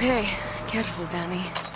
Okay, careful, Danny.